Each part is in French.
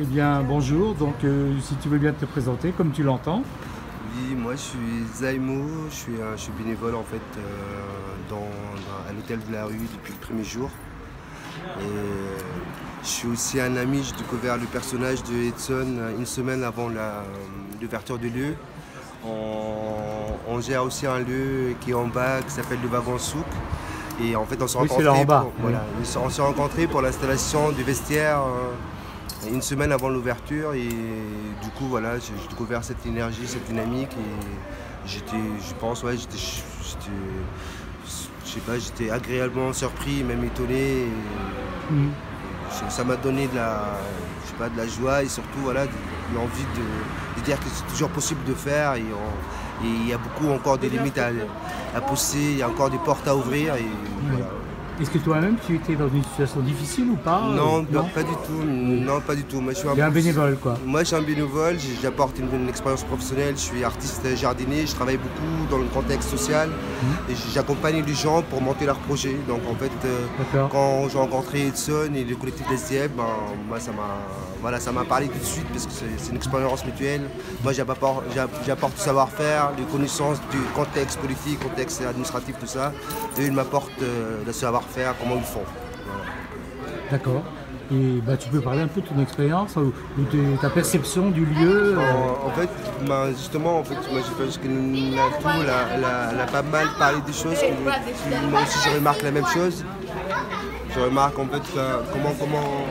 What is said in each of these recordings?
Eh bien, bonjour. Donc, euh, si tu veux bien te présenter, comme tu l'entends. Oui, moi je suis Zaimo, je suis, un- je suis bénévole en fait euh, dans, dans- à l'hôtel de la rue depuis le premier jour. Et euh, je suis aussi un ami, j'ai découvert le personnage de Edson une semaine avant l'ouverture du lieu. On, on gère aussi un lieu qui est en bas, qui s'appelle le Wagon Souk. Et en fait, on s'est Oui, rencontrés pour, oui. voilà, on rencontrés pour l'installation du vestiaire euh, une semaine avant l'ouverture. Et du coup, voilà, j'ai découvert cette énergie, cette dynamique. Et j'étais, je pense, ouais, j'étais, je sais pas, j'étais agréablement surpris, même étonné. Et Mhm. ça- ça m'a donné de la, je sais pas, de la joie et surtout voilà, l'envie de, de dire que c'est toujours possible de faire et on- et il y a beaucoup encore des limites à, à pousser, il y a encore des portes à ouvrir et voilà. Est-ce que toi-même, tu étais dans une situation difficile ou pas Non, euh, non, pas du tout, non pas du tout. Moi je suis un bénévole, quoi. Moi, je suis un bénévole, j'apporte une, une expérience professionnelle, je suis artiste jardinier, je travaille beaucoup dans le contexte social Mhm. et j'accompagne les gens pour monter leurs projets. Donc, en fait, euh, quand j'ai rencontré Edson et le collectif SDF, ben, moi, ça m'a voilà, ça m'a parlé tout de suite parce que c'est une expérience mutuelle. Moi, j'apporte j'a- j'apporte du savoir-faire, des connaissances du contexte politique, contexte administratif, tout ça. Et ils m'apportent euh, le savoir-faire, comment ils font. Voilà. D'accord. Et bah, tu peux parler un peu de ton expérience ou, ou de ta perception du lieu euh, En, en fait, ben, justement, en fait, moi je pense que Natou, elle, a- pas mal parlé des choses. que- moi aussi, je remarque la même chose. Je remarque en fait que- comment, comment,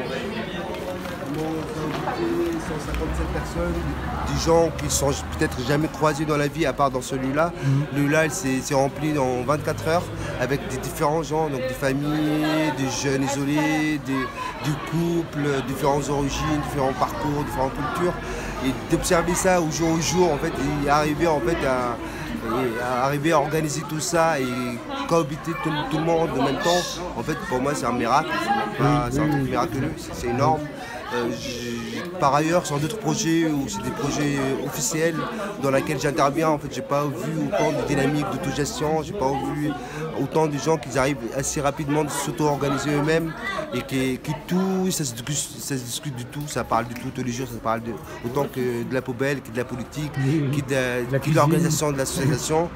157 personnes, des gens qui sont peut-être jamais croisés dans la vie à part dans celui-là. Le lieu-là, il s'est rempli en 24 heures avec des différents gens, donc des familles, des jeunes isolés, des, des couples, différentes origines, différents parcours, différentes cultures. Et d'observer ça au jour au jour, en fait, et arriver en fait à, arriver à organiser tout ça et cohabiter tout, tout le monde en même temps, en fait, pour moi, c'est un miracle. C'est un truc miraculeux, c'est énorme. Euh, par ailleurs, sur d'autres projets où c'est des projets officiels dans lesquels j'interviens, en fait, j'ai pas vu autant de dynamique d'autogestion, j'ai pas vu autant de gens qui arrivent assez rapidement de s'auto-organiser eux-mêmes et qui, qui tout, ça se, discute, ça se discute du tout, ça parle du tout tous les jours, ça parle de, autant que de la poubelle, que de la politique, que de, de l'organisation de l'association.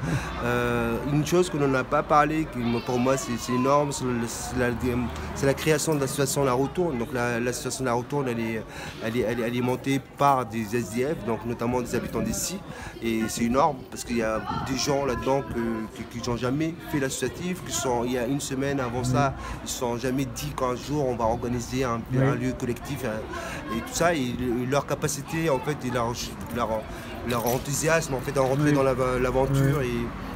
Euh, une chose que l'on n'a pas parlé, qui pour moi c'est énorme, c'est la, la création de l'association La Retourne. Donc la- l'association La Retourne, elle est, elle, est, elle est alimentée par des SDF, donc notamment des habitants d'ici. Et c'est énorme parce qu'il y a des gens là-dedans qui n'ont jamais fait l'associatif, qui sont il y a une semaine avant ça, ils ne se sont jamais dit qu'un jour on va organiser un, Oui. un lieu collectif euh, et tout ça. Et leur capacité en fait et leur, leur, leur enthousiasme en fait à rentrer Oui. dans l'aventure et,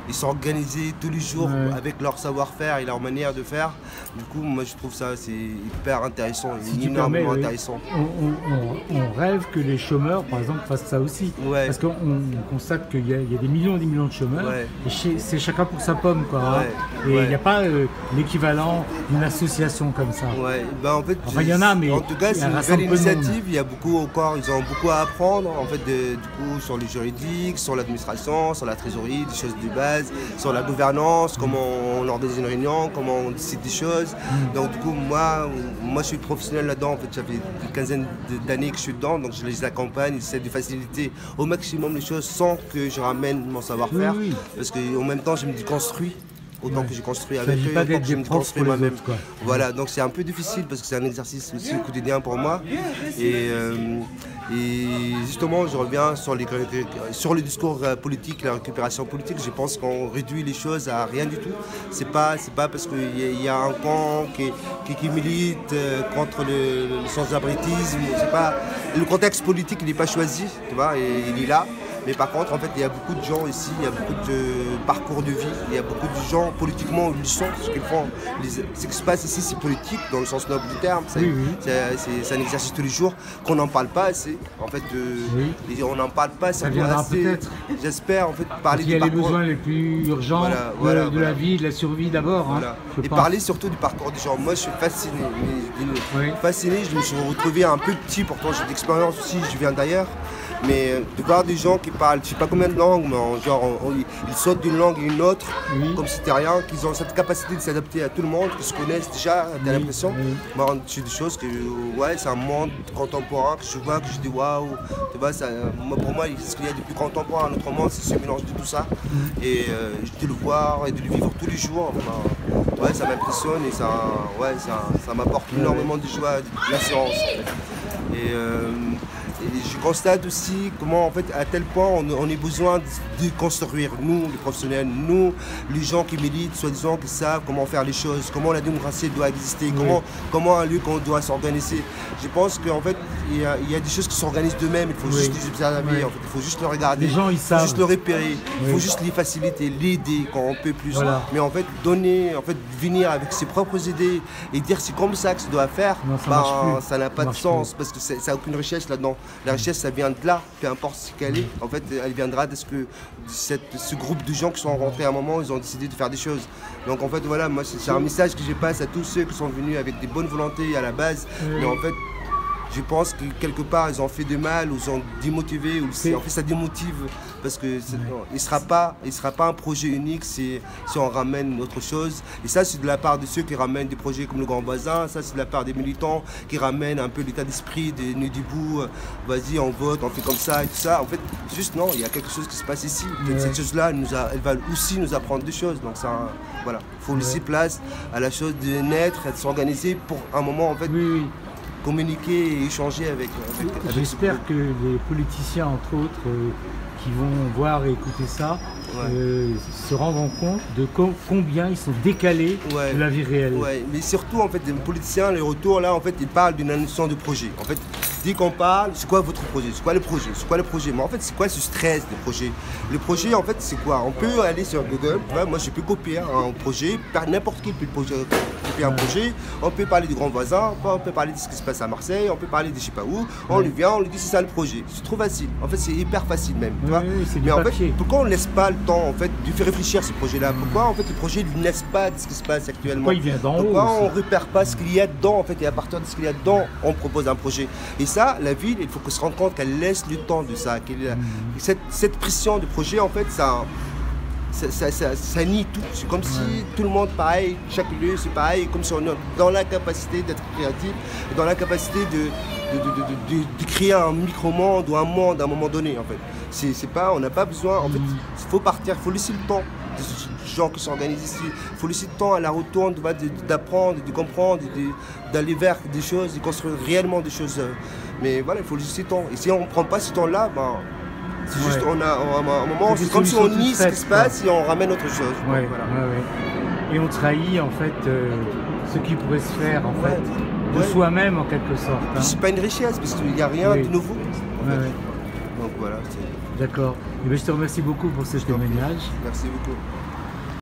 et s'organiser tous les jours Ouais. avec leur savoir-faire et leur manière de faire. Du coup, moi je trouve ça c'est hyper intéressant, Si énormément permets, intéressant. on, on- on- on rêve que les chômeurs, par exemple, fassent ça aussi. Ouais. Parce qu'on on constate qu'il y, a il y a des millions et des millions de chômeurs. Ouais. Et chez- c'est chacun pour sa pomme, quoi. hein. Et il n'y a pas euh, l'équivalent d'une association comme ça. Ouais, ben en fait, Enfin, il y en a, mais en tout cas, c'est une belle initiative. Il y a beaucoup encore, ils ont beaucoup à apprendre en fait, de- du coup, sur les juridiques, sur l'administration, sur la trésorerie, des choses de base, sur la gouvernance, comment on organise une réunion, comment on décide des choses. Mm. Donc du coup, moi, moi, je suis professionnel là-dedans. En fait, ça fait une quinzaine d'années que je suis dedans, donc je les accompagne, j'essaie de faciliter au maximum les choses sans que je ramène mon savoir-faire, parce qu'en même temps, je me déconstruis. Autant Ouais. que j'ai construit avec eux, autant que je me construis moi-même. Voilà, donc c'est un peu difficile parce que c'est un exercice aussi quotidien pour moi. Et, euh, et justement, je reviens sur, les, sur le discours euh, politique, la récupération politique. Je pense qu'on réduit les choses à rien du tout. C'est pas, c'est pas parce qu'il y, y a un camp qui, qui, qui milite euh, contre le, le sans-abritisme. Pas le contexte politique, n'est pas choisi, tu vois, et il est là. Mais par contre, en fait, il y a beaucoup de gens ici, il y a beaucoup de parcours de vie, il y a beaucoup de gens politiquement, ils sont, ce qu'ils font. Ce qui se passe ici, c'est politique dans le sens noble du terme. C'est Oui, oui. un exercice tous les jours qu'on n'en parle pas assez. En fait, euh, Oui. on n'en parle pas Ça assez. viendra peut-être. J'espère, en fait, parler qu'il y a du les besoins les plus urgents Voilà, de, voilà, de voilà. la vie, de la survie d'abord. hein, Et pense. parler surtout du parcours des gens. Moi, je suis fasciné. Fasciné, je me suis retrouvé un peu petit, pourtant j'ai de l'expérience aussi, je viens d'ailleurs. Mais euh, de voir des gens qui parlent, je sais pas combien de langues, mais en- genre, on- on- ils sautent d'une langue à une autre, Oui. comme si c'était rien, qu'ils ont cette capacité de s'adapter à tout le monde, qu'ils se connaissent déjà, t'as Oui, l'impression. oui. Moi, c'est des choses que, ouais, c'est un monde contemporain que je vois, que je dis waouh. Tu vois, ça, pour moi, ce qu'il y a de plus contemporain dans notre monde, c'est ce mélange de tout ça. Mm. Et euh, de le voir et de le vivre tous les jours, enfin, ouais, ça m'impressionne et ça, ouais, ça, ça m'apporte énormément de joie, de l'assurance. Et, euh, je constate aussi comment, en fait, à tel point, on, on a besoin de, construire, nous, les professionnels, nous, les gens qui militent, soi-disant, qui savent comment faire les choses, comment la démocratie doit exister, comment, comment un lieu qu'on doit s'organiser. Je pense qu'en fait, il y, a, il y a des choses qui s'organisent d'eux-mêmes, il faut Oui. juste les observer, Oui. en fait, il faut juste le regarder. Les gens, ils Il faut juste le repérer, il faut juste les faciliter, l'aider quand on peut plus. Voilà. Mais en fait, donner, en fait, venir avec ses propres idées et dire c'est comme ça que ça doit faire, Non, ça ben, ça n'a pas de sens parce que ça n'a aucune richesse là-dedans. La richesse, ça vient de là, peu importe ce qu'elle est. En fait, elle viendra de ce que cette- ce groupe de gens qui sont rentrés à un moment, ils ont décidé de faire des choses. Donc en fait, voilà, moi, c'est un message que je passe à tous ceux qui sont venus avec des bonnes volontés à la base. Mais en fait, je pense que quelque part ils ont fait de mal ou ils ont démotivé ou en fait ça démotive parce que non, il sera pas il sera pas un projet unique si, si on ramène autre chose. Et ça c'est de la part de ceux qui ramènent des projets comme le Grand Bazin ça c'est de la part des militants qui ramènent un peu l'état d'esprit des nez debout euh, vas-y on vote on fait comme ça et tout ça. En fait juste non il y a quelque chose qui se passe ici. Ouais. cette chose là nous a- elle va aussi nous apprendre des choses. Donc ça voilà. Faut laisser place à la chose de naître de s'organiser pour un moment en fait. Oui, oui. Communiquer et échanger avec, avec, avec ce J'espère que les politiciens, entre autres, euh, qui vont voir et écouter ça, Ouais. euh, se rendront compte de co- combien ils sont décalés Ouais. de la vie réelle. Ouais, mais surtout en fait, les politiciens, les retours là, en fait, ils parlent d'une notion de projet. En fait, dès qu'on parle, c'est quoi votre projet? C'est quoi le projet? C'est quoi le projet? Mais en fait, c'est quoi ce stress de projet? Le projet, en fait, c'est quoi? On peut aller sur Google, tu vois, moi je peux copier un projet, n'importe qui peut projet- copier un projet. On peut parler du grand voisin, on peut parler de ce qui se passe à Marseille, on peut parler de je sais pas où. On lui vient, on lui dit c'est ça le projet. C'est trop facile. En fait, c'est hyper facile même. tu vois. oui, Mais en papier. fait, pourquoi on ne laisse pas le temps en fait de faire réfléchir ce projet-là? Pourquoi en fait le projet ne laisse pas de ce qui se passe actuellement? Pourquoi il vient d'en haut Pourquoi on aussi? repère pas ce qu'il y a dedans en fait et à partir de ce qu'il y a dedans, on propose un projet? Et ça, la ville, il faut qu'on se rende compte qu'elle laisse le temps de ça. qu'elle- Mmh. cette, cette pression de projet en fait, ça. Ça, ça, ça- ça nie tout. C'est comme si tout le monde pareil, chaque lieu c'est pareil, comme si on est dans la capacité d'être créatif, et dans la capacité de, de, de, de- de- créer un micro-monde ou un monde à un moment donné en fait. C'est pas, on n'a pas besoin, en fait, il faut partir, il faut laisser le temps gens qui s'organisent ici. Il faut laisser le temps à la retourne d'apprendre, de comprendre, d'aller vers des choses, de construire réellement des choses. Mais voilà, il faut laisser le temps. Et si on ne prend pas ce temps-là, ben, c'est juste, Ouais. on a, on a un moment, C'est comme si on nie ce qui se passe et on ramène autre chose. Donc, Ouais, voilà. Et on trahit en fait euh, ce qui pourrait se faire en fait de soi-même en quelque sorte. hein. C'est pas une richesse parce qu'il n'y a rien Oui. de nouveau. en fait. Donc voilà, D'accord. Eh bien, je te remercie beaucoup pour ce témoignage. merci beaucoup.